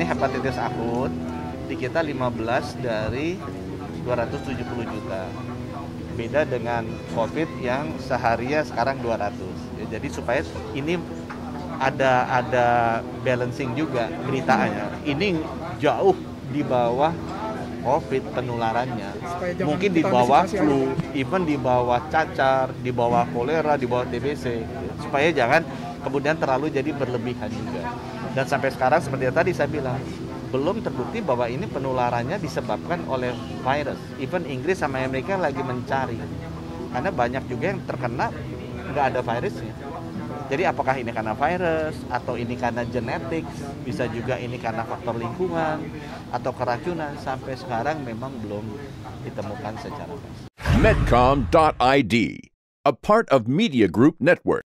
hepatitis akut di kita 15 dari 270 juta. Beda dengan COVID yang seharinya sekarang 200. Ya, jadi supaya ini ada ada balancing juga beritanya. Ini jauh di bawah COVID penularannya. Mungkin di bawah flu, even di bawah cacar, di bawah kolera, di bawah TBC. Supaya jangan kemudian terlalu jadi berlebihan juga. Dan sampai sekarang seperti yang tadi saya bilang, belum terbukti bahwa ini penularannya disebabkan oleh virus. Even Inggris sama Amerika lagi mencari. Karena banyak juga yang terkena nggak ada virusnya. Jadi apakah ini karena virus atau ini karena genetik, bisa juga ini karena faktor lingkungan atau keracunan sampai sekarang memang belum ditemukan secara pasti. Medcom.id, a part of Media Group Network.